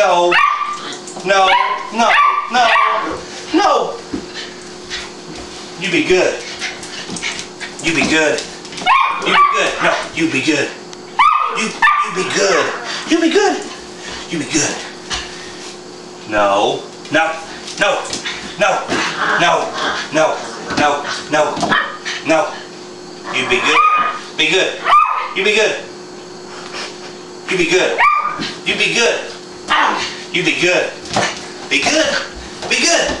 No. No. No. No. No. You be good. You be good. You be good. No, you be good. You you be good. You be good. You be good. No. No. No. No. No. No. No. No. No. You be good. Be good. You be good. You be good. You be good. You be good. Be good. Be good.